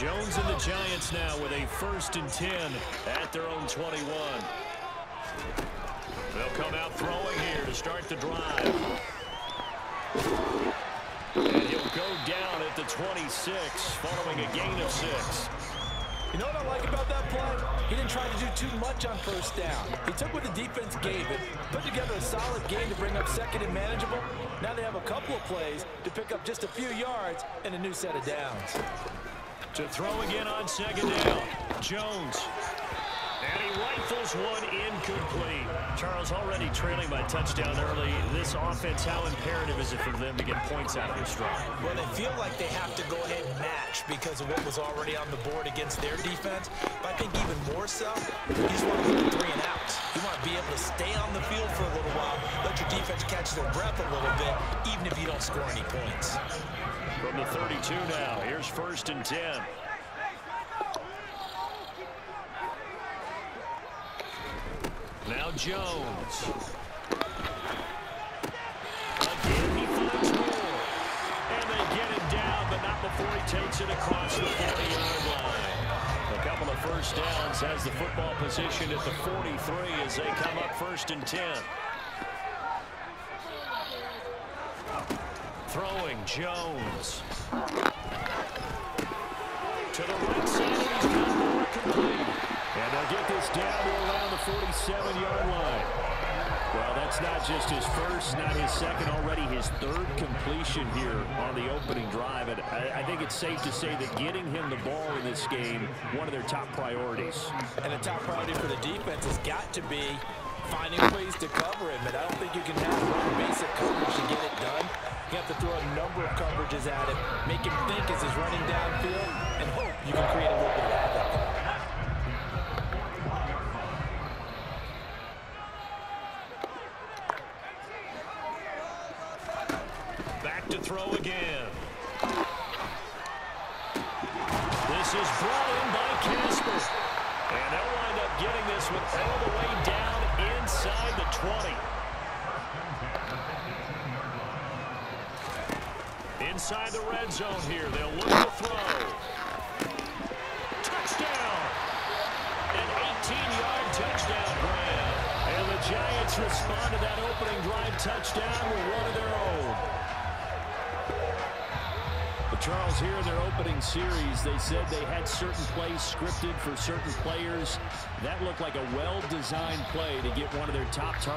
Jones and the Giants now with a first and 10 at their own 21. They'll come out throwing here to start the drive. And he'll go down at the 26 following a gain of six. You know what I like about that play? He didn't try to do too much on first down. He took what the defense gave it, put together a solid game to bring up second and manageable. Now they have a couple of plays to pick up just a few yards and a new set of downs. To throw again on second down. Jones. And he rifles one incomplete. Charles already trailing by touchdown early. This offense, how imperative is it for them to get points out of this drive? Well, they feel like they have to go ahead and match because of what was already on the board against their defense. But I think even more so, catch their breath a little bit, even if you don't score any points. From the 32 now, here's first and 10. Now Jones. Again, he finds more. And they get him down, but not before he takes it across the 40-yard line. A couple of first downs has the football position at the 43 as they come up first and 10. Throwing Jones. To the right side, he's got more complete. And they'll get this down to around the 47-yard line. Well, that's not just his first, not his second, already his third completion here on the opening drive. And I, I think it's safe to say that getting him the ball in this game, one of their top priorities. And the top priority for the defense has got to be finding ways to cover him. And I don't think you can have one basic coverage to get it done. You have to throw a number of coverages at him, make him think as he's running downfield, and hope you can create a little bit of havoc. Back to throw again. This is brought in by Casper. And they'll wind up getting this one all the way down inside the 20. Inside the red zone here. They'll look to throw. Touchdown. An 18-yard touchdown grab. And the Giants respond to that opening drive touchdown with one of their own. But Charles, here in their opening series, they said they had certain plays scripted for certain players. That looked like a well-designed play to get one of their top targets.